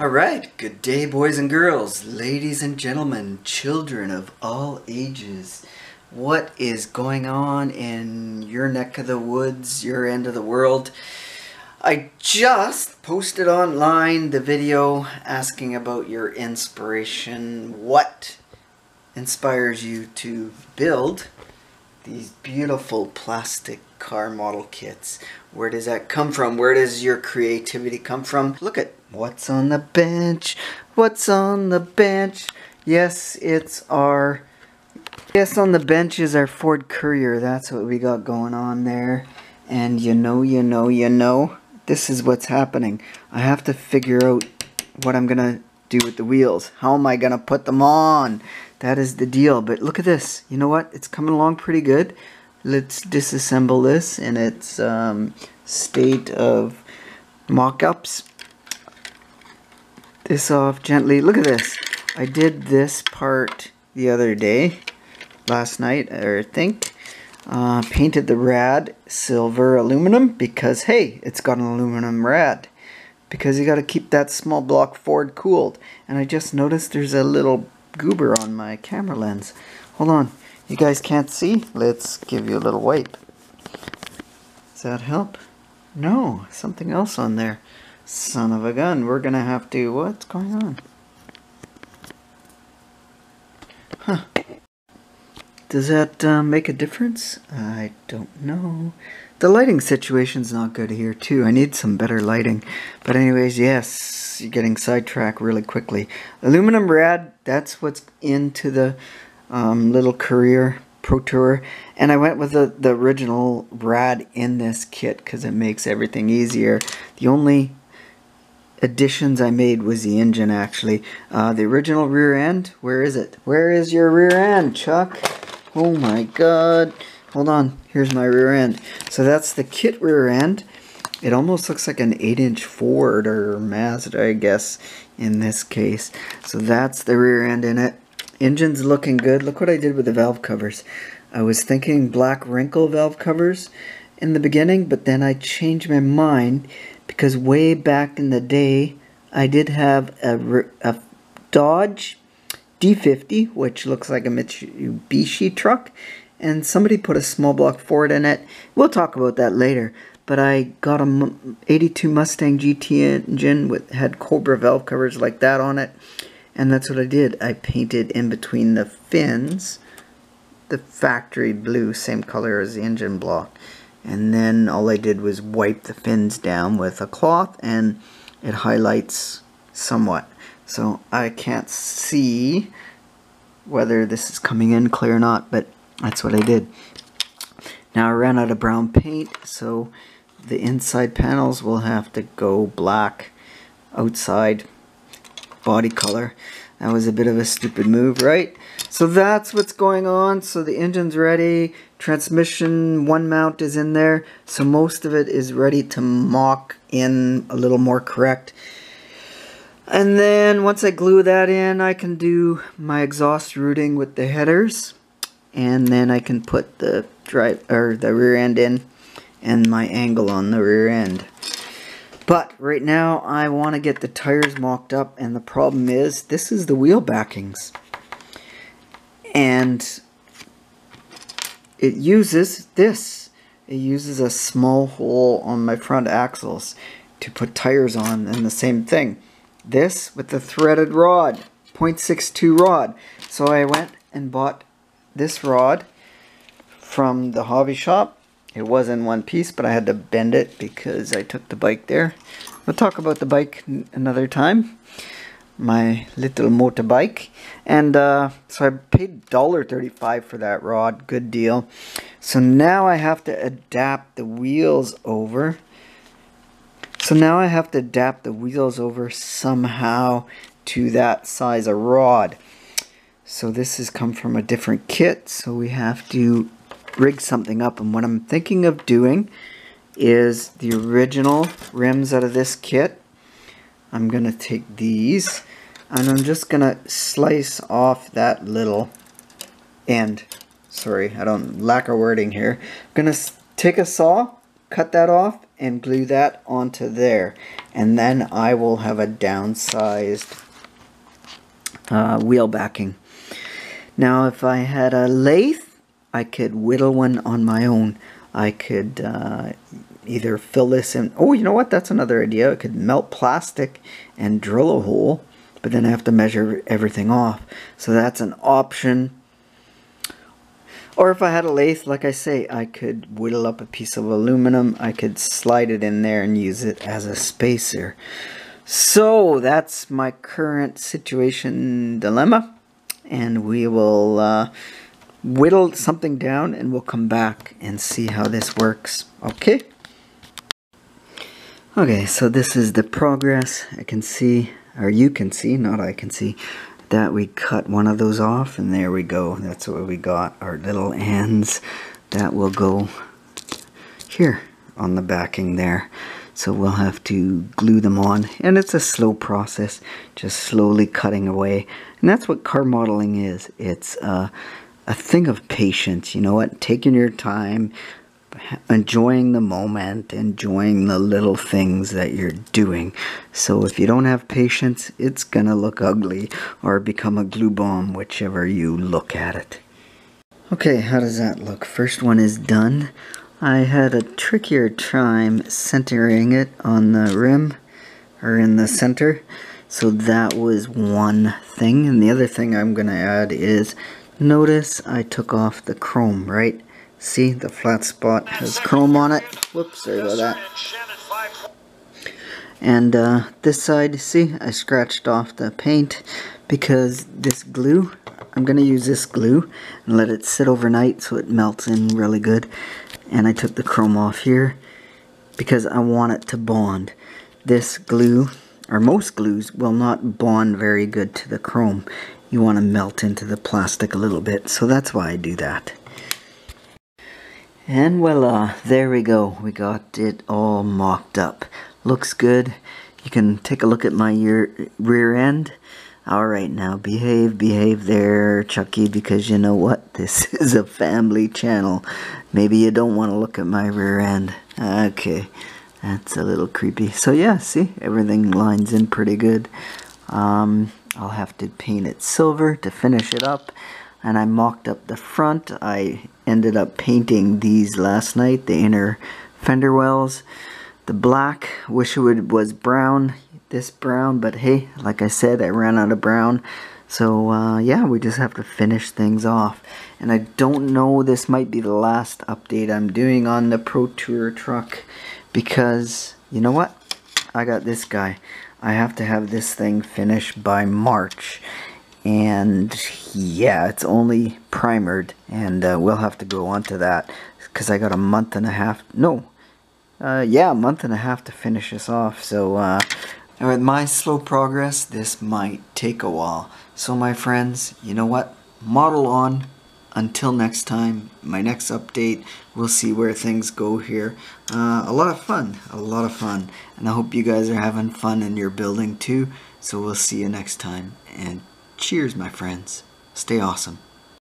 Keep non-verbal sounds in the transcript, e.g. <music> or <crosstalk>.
All right, good day, boys and girls, ladies and gentlemen, children of all ages. What is going on in your neck of the woods, your end of the world? I just posted online the video asking about your inspiration. What inspires you to build these beautiful plastic car model kits? Where does that come from? Where does your creativity come from? Look at What's on the bench? What's on the bench? Yes, it's our... Yes, on the bench is our Ford Courier. That's what we got going on there. And you know, you know, you know, this is what's happening. I have to figure out what I'm going to do with the wheels. How am I going to put them on? That is the deal. But look at this. You know what? It's coming along pretty good. Let's disassemble this in its um, state of mock-ups this off gently. Look at this. I did this part the other day, last night, I think. Uh, painted the rad silver aluminum because, hey, it's got an aluminum rad. Because you got to keep that small block Ford cooled. And I just noticed there's a little goober on my camera lens. Hold on. You guys can't see? Let's give you a little wipe. Does that help? No, something else on there. Son of a gun, we're gonna have to... What's going on? Huh. Does that uh, make a difference? I don't know. The lighting situation's not good here, too. I need some better lighting. But anyways, yes, you're getting sidetracked really quickly. Aluminum rad, that's what's into the um, little Courier Pro Tour. And I went with the, the original rad in this kit because it makes everything easier. The only additions I made was the engine actually. Uh, the original rear end, where is it? Where is your rear end, Chuck? Oh my god. Hold on, here's my rear end. So that's the kit rear end. It almost looks like an 8-inch Ford or Mazda, I guess, in this case. So that's the rear end in it. Engine's looking good. Look what I did with the valve covers. I was thinking black wrinkle valve covers in the beginning, but then I changed my mind because way back in the day I did have a, a Dodge D50 which looks like a Mitsubishi truck and somebody put a small block Ford in it. We'll talk about that later. But I got a 82 Mustang GT engine with had Cobra valve covers like that on it. And that's what I did. I painted in between the fins the factory blue, same color as the engine block and then all I did was wipe the fins down with a cloth and it highlights somewhat. So I can't see whether this is coming in clear or not but that's what I did. Now I ran out of brown paint so the inside panels will have to go black outside. Body color. That was a bit of a stupid move right? So that's what's going on. So the engine's ready. Transmission one mount is in there. So most of it is ready to mock in a little more correct. And then once I glue that in, I can do my exhaust routing with the headers. And then I can put the drive or the rear end in and my angle on the rear end. But right now I want to get the tires mocked up and the problem is this is the wheel backings and it uses this. It uses a small hole on my front axles to put tires on and the same thing. This with the threaded rod, 0.62 rod. So I went and bought this rod from the hobby shop. It was in one piece, but I had to bend it because I took the bike there. We'll talk about the bike another time my little motorbike. And uh, so I paid $1.35 for that rod. Good deal. So now I have to adapt the wheels over. So now I have to adapt the wheels over somehow to that size of rod. So this has come from a different kit. So we have to rig something up. And what I'm thinking of doing is the original rims out of this kit. I'm to take these and I'm just to slice off that little end. Sorry, I don't lack a wording here. I'm to take a saw, cut that off, and glue that onto there. And then I will have a downsized uh, wheel backing. Now if I had a lathe, I could whittle one on my own. I could uh, either fill this in. Oh, you know what? That's another idea. I could melt plastic and drill a hole, but then I have to measure everything off. So that's an option. Or if I had a lathe, like I say, I could whittle up a piece of aluminum. I could slide it in there and use it as a spacer. So that's my current situation dilemma. And we will uh, whittle something down and we'll come back and see how this works. Okay? Okay, so this is the progress. I can see, or you can see, not I can see, that we cut one of those off and there we go. That's what we got our little ends that will go here on the backing there. So we'll have to glue them on and it's a slow process just slowly cutting away. And that's what car modeling is. It's uh, a thing of patience. You know what? Taking your time enjoying the moment, enjoying the little things that you're doing. So if you don't have patience, it's gonna look ugly or become a glue bomb, whichever you look at it. Okay, how does that look? First one is done. I had a trickier time centering it on the rim or in the center. So that was one thing. And the other thing I'm going to add is notice I took off the chrome, right? See, the flat spot has chrome on it. Whoops, sorry about that. And uh, this side, see, I scratched off the paint because this glue, I'm going to use this glue and let it sit overnight so it melts in really good. And I took the chrome off here because I want it to bond. This glue, or most glues, will not bond very good to the chrome. You want to melt into the plastic a little bit, so that's why I do that. And voila, there we go. We got it all mocked up. Looks good. You can take a look at my rear end. Alright, now behave, behave there, Chucky, because you know what? <laughs> This is a family channel. Maybe you don't want to look at my rear end. Okay, that's a little creepy. So yeah, see, everything lines in pretty good. Um, I'll have to paint it silver to finish it up and I mocked up the front. I ended up painting these last night, the inner fender wells. The black, wish it would, was brown, this brown, but hey, like I said, I ran out of brown. So uh, yeah, we just have to finish things off. And I don't know, this might be the last update I'm doing on the Pro Tour truck because, you know what? I got this guy. I have to have this thing finished by March and yeah it's only primered and uh, we'll have to go on to that because I got a month and a half no uh, yeah a month and a half to finish this off so uh, with my slow progress this might take a while. So my friends you know what? Model on. Until next time my next update we'll see where things go here. Uh, a lot of fun a lot of fun. And I hope you guys are having fun in your building too. So we'll see you next time and Cheers, my friends. Stay awesome.